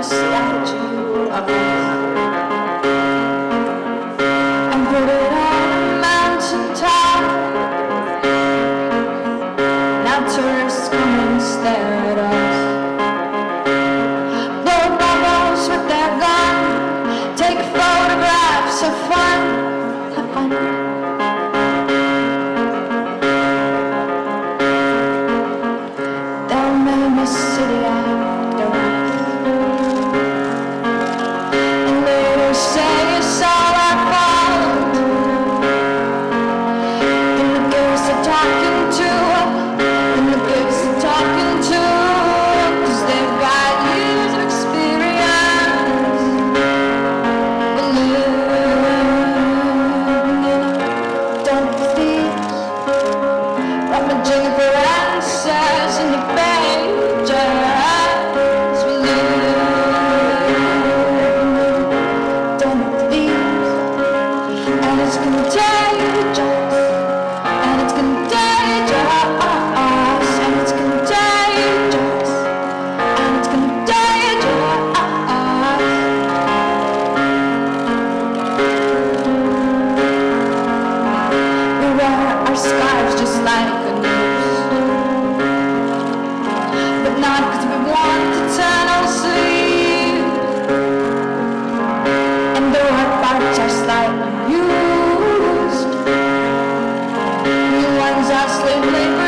a statue of us and put it on a mountain top. Now tourists come and stare at us. like. But we want to turn our sleep. And though our parts are slightly used, you ones are sleeping.